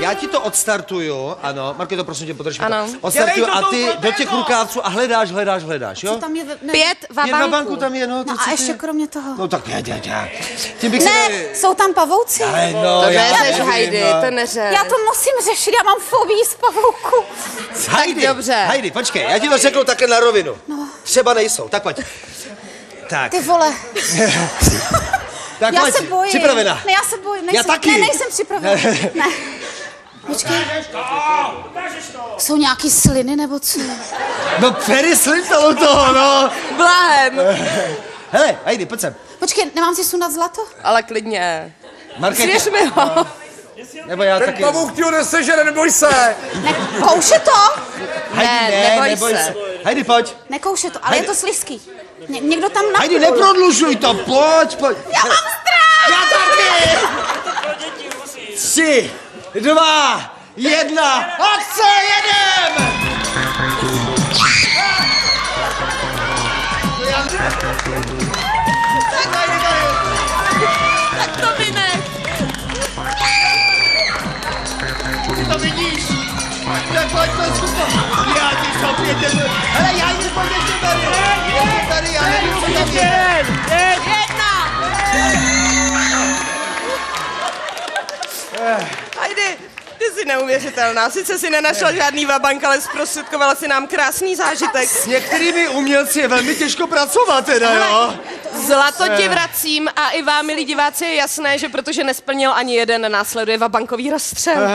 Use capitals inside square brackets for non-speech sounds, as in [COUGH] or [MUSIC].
já ti to odstartuju, ano, Marko, to prosím tě, podrž mi Ano. Odstartuju Dělej to a ty tou do těch rukávců a hledáš, hledáš, hledáš, jo? Co tam je? ve- Ne, Pět Pět na vabanků. banku tam je, no. No ty a si ještě ty- kromě toho. No tak já, já, já. Tím bych Ne, se... jsou tam pavouci. Ale no, To já neřeš, nevím, Heidi, no. to neřeš. Já to musím řešit, já mám fobii z pavouku. Heidi, dobře. Heidi, počkej, já ti to řeknu takhle na rovinu. No. Třeba nejsou, tak pojď. Tak, Ty vole, [LAUGHS] tak já pojď, se bojím. připravená. Ne, já se bojím. Nejsem, taky. Ne, nejsem připravená. [LAUGHS] Ne. Počkej. Jsou nějaký sliny nebo co? No Perry slintalo toho, no. Blahem. [LAUGHS] Hele, Heidi, pojď sem. Počkej, nemám si sundat zlato? Ale klidně. Markétě, Svěř mi ho. nebo já Ten taky. pavouk ti ho nesežere, neboj se. Ne, kouše to? Heidi, Ne, neboj se. se. Heidi, pojď. Nekouše to, ale Hejde. je to slizký. Ně, někdo tam na... Heidi, neprodlužuj to, pojď, pojď. Já mám strach! Já taky! Tři, dva, jedna, akce, jedem! To vynech. Ty to vidíš? Tak pojď, pojď, zkusko. Já ti to pětě, hele, já jdu pojď ještě tady. Ještě tady, já nevím, co tam je. Heidi, ty jsi neuvěřitelná. Sice si nenašla žádný vabank, ale zprostředkovala si nám krásný zážitek. S některými umělci je velmi těžko pracovat teda, jo? Zlato ti vracím a i vám, milí diváci, je jasné, že protože nesplnil ani jeden, následuje vabankový rozstřel.